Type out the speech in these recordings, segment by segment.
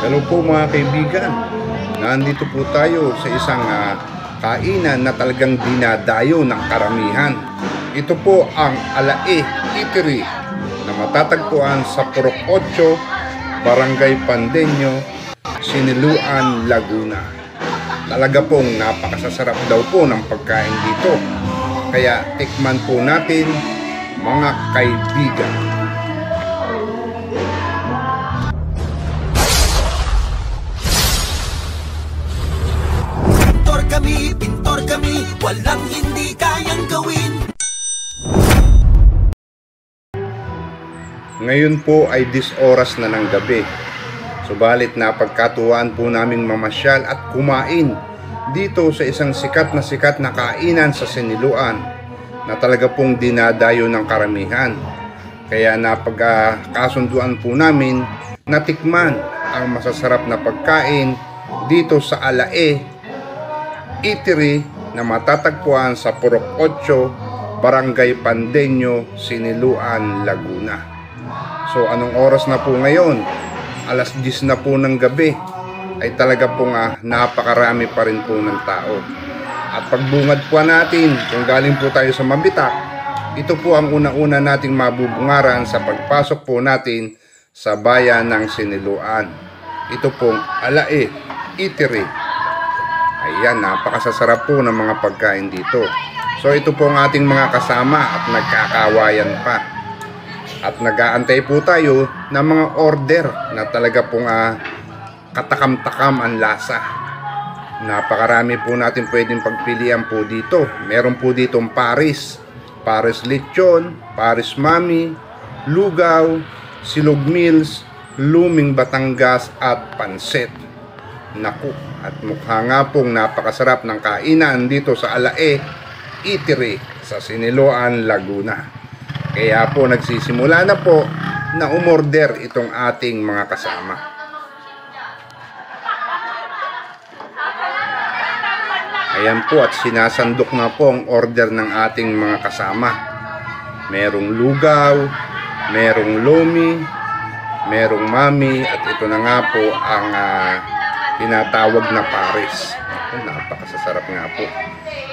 Hello po mga kaibigan. Nandito po tayo sa isang ah, kainan na talagang dinadayo ng karamihan. Ito po ang Alae Eatery na matatagpuan sa Purok 8, Barangay Pandeño, Siniluan, Laguna. Talaga pong napakasasarap daw po ng pagkain dito. Kaya tikman po natin mga kaibigan. Kami, pintor kami, walang hindi kayang gawin. Ngayon po ay 10 oras na ng gabi. Subalit napagkatuwaan po naming mamasyal at kumain dito sa isang sikat na sikat na kainan sa Siniluan na talaga pong dinadayo ng karamihan. Kaya napagkasunduan po namin na tikman ang masasarap na pagkain dito sa Alae Eatery na matatagpuan sa Purok 8, Barangay Pandeño, Siniluan, Laguna. So anong oras na po ngayon? Alas 10 na po ng gabi ay talaga pong ah, napakarami pa rin po ng tao. At pagbungad po natin kung galing po tayo sa Mabitak, ito po ang una-una nating mabubungaran sa pagpasok po natin sa bayan ng Siniluan. Ito pong Alae Eatery. Ayan, napakasasarap po ng mga pagkain dito. So ito po ang ating mga kasama at nagkakawayan pa. At nag-aantay po tayo ng mga order na talaga pong ah, katakam-takam ang lasa. Napakarami po natin pwedeng pagpilian po dito. Meron po ditong Paris, Paris Lechon, Paris Mami, Lugaw, Silog Mills, Luming Batangas at Pansit. Naku, at mukha nga pong napakasarap ng kainan dito sa Alae Eatery sa Siniloan, Laguna. Kaya po nagsisimula na po na umorder itong ating mga kasama. Ayan po at sinasandok na po ang order ng ating mga kasama. Merong lugaw, merong lomi, merong mami at ito na nga po ang ah, tinatawag na pares. Oh, napakasasarap nga po.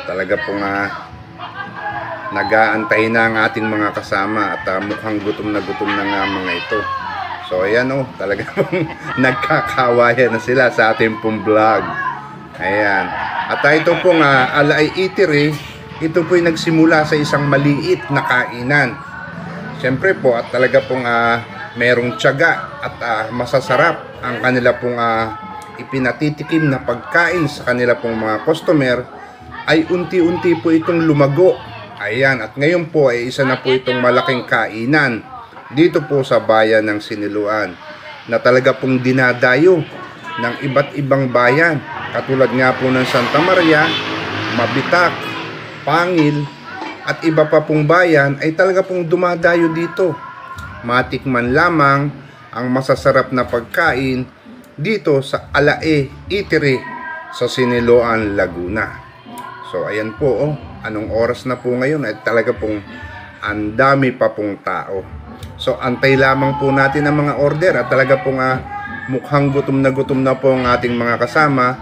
Talaga po nga nag-aantay na ang ating mga kasama at ah, mukhang gutom na gutom na nga mga ito. So ayan oh, talaga pong nagkakawayan na sila sa ating pong vlog. Ayan. At ah, ito pong uh, Alay Eatery, ito po'y nagsimula sa isang maliit na kainan. Siyempre po at talaga pong ah, merong tiyaga at ah, masasarap ang kanila pong ah, ipinatitikim na pagkain sa kanila pong mga customer ay unti-unti po itong lumago. Ayan, at ngayon po ay isa na po itong malaking kainan dito po sa bayan ng Siniluan na talaga pong dinadayo ng iba't ibang bayan katulad nga po ng Santa Maria, Mabitak, Pangil at iba pa pong bayan ay talaga pong dumadayo dito. Matikman lamang ang masasarap na pagkain dito sa Alae Eatery sa Siniloan, Laguna. So ayan po oh, anong oras na po ngayon ay talaga pong ang dami pa pong tao. So antay lamang po natin ang mga order at talaga pong ah, mukhang gutom na gutom na po ang ating mga kasama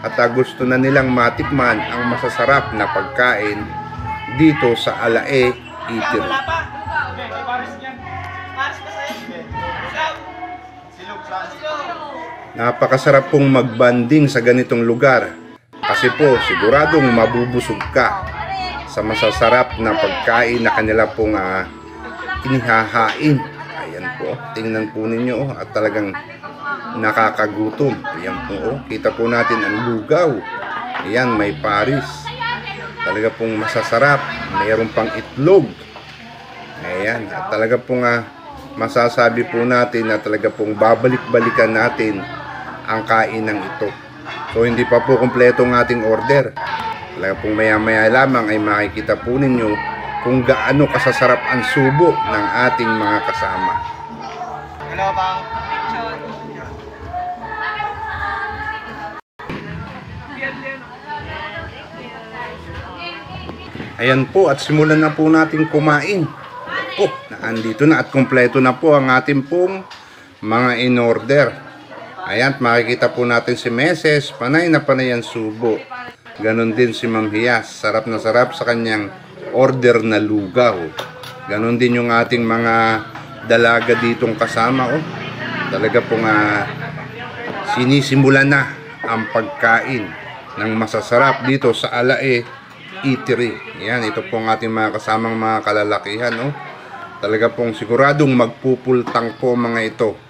at ah, gusto na nilang matikman ang masasarap na pagkain dito sa Alae Eatery. Wala pa. Sa'yo. Silog sa Napakasarap pong magbanding sa ganitong lugar kasi po siguradong mabubusog ka sa masasarap na pagkain na kanila pong uh, inihahain. Ayan po, tingnan po ninyo oh, at talagang nakakagutom. Ayan po, oh, kita po natin ang lugaw. Ayan, may paris. Talaga pong masasarap. Mayroon pang itlog. Ayan, at talaga pong ah, masasabi po natin na talaga pong babalik-balikan natin ang kainan ito. So hindi pa po kumpleto ang ating order. Talaga pong maya-maya lamang ay makikita po ninyo kung gaano kasasarap ang subo ng ating mga kasama. Hello, bang. Ayan po at simulan na po natin kumain. Oh, naandito na at kumpleto na po ang ating pong mga in-order. Ayan, makikita po natin si Meses, panay na panay ang subo. Ganon din si Ma'am Hias, sarap na sarap sa kanyang order na lugaw. Ganon din yung ating mga dalaga ditong kasama. Oh. Talaga pong ah, sinisimula na ang pagkain ng masasarap dito sa Alae Eatery. Yan, ito pong ating mga kasamang mga kalalakihan. Oh. Talaga pong siguradong magpupultang po mga ito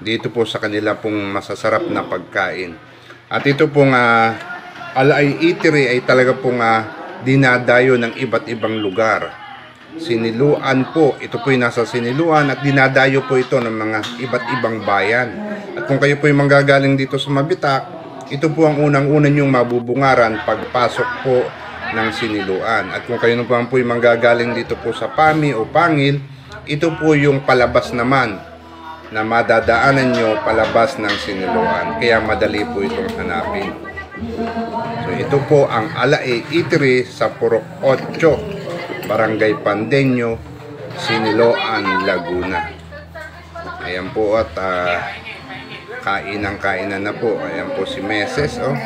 dito po sa kanila pong masasarap na pagkain. At ito pong uh, Alay Eatery ay talaga pong ah, dinadayo ng iba't ibang lugar. Siniluan po, ito po yung nasa Siniluan at dinadayo po ito ng mga iba't ibang bayan. At kung kayo po yung manggagaling dito sa Mabitak, ito po ang unang-unan yung mabubungaran pagpasok po ng Siniluan. At kung kayo naman po manggagaling dito po sa Pami o Pangil, ito po yung palabas naman na madadaanan nyo palabas ng Siniluan. Kaya madali po itong hanapin. So ito po ang Alae Eatery sa Purok 8, Barangay Pandeño, Siniloan, Laguna. Ayan po at ah, kainang kainan na po. Ayan po si Meses oh.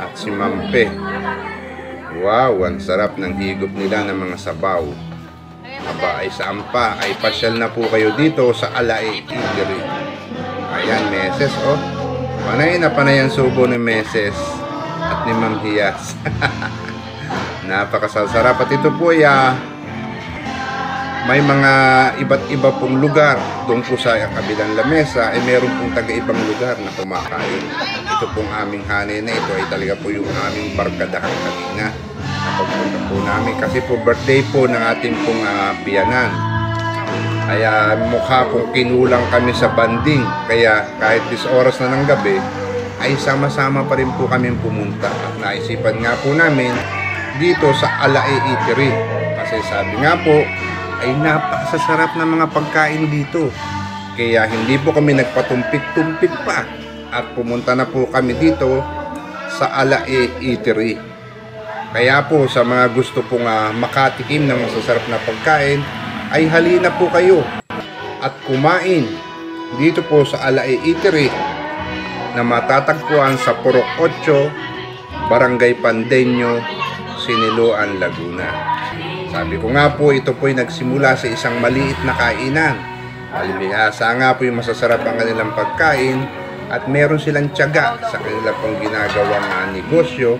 At si Mampe. Wow, ang sarap ng higop nila ng mga sabaw. Aba ay saan pa ay pasyal na po kayo dito sa Alae Eatery. Ayan, Meses oh. Panay na panay ang subo ni Meses at ni Ma'am Hiyas. Napakasasarap. At ito po ay ah, may mga iba't iba pong lugar doon po sa kabilang lamesa ay meron pong taga-ibang lugar na kumakain. Ito pong aming hanay na ito ay talaga po yung aming barkadahan kanina. Napagpunta po namin kasi po birthday po ng ating pong ah, biyanan. Kaya mukha pong kinulang kami sa banding. Kaya kahit 10 oras na ng gabi, ay sama-sama pa rin po kami pumunta. At naisipan nga po namin dito sa Alae Eatery. Kasi sabi nga po, ay napakasasarap na mga pagkain dito. Kaya hindi po kami nagpatumpik-tumpik pa. At pumunta na po kami dito sa Alae Eatery. Kaya po sa mga gusto pong ah, makatikim ng masasarap na pagkain, ay halina po kayo at kumain dito po sa Alae Eatery na matatagpuan sa Purok 8, Barangay Pandeño, Siniloan, Laguna. Sabi ko nga po, ito po ay nagsimula sa isang maliit na kainan. Palibihasa nga po yung masasarap ang kanilang pagkain at meron silang tiyaga sa kanilang pong ginagawang ah, negosyo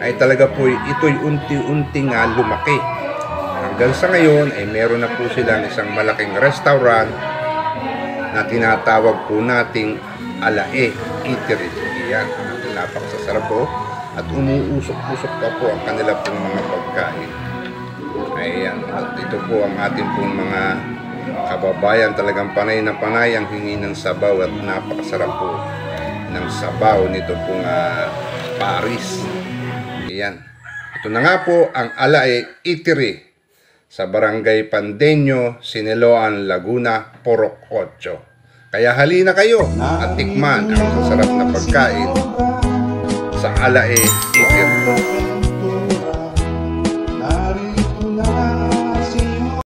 ay talaga po ito'y unti-unting ah, lumaki. Hanggang sa ngayon ay meron na po silang isang malaking restaurant na tinatawag po nating Alae Eatery. Iyan, napakasasarap po at umuusok-usok pa po ang kanila pong mga pagkain. Ayan, at ito po ang ating pong mga kababayan talagang panay na panay ang hingi ng sabaw at napakasarap po ng sabaw nito pong ah, Paris. Ayan. Ito na nga po ang Alae Eatery sa Barangay Pandeño, Sineloan, Laguna, Porok 8. Kaya halina kayo at tikman ang sasarap na pagkain sa Alae Eatery.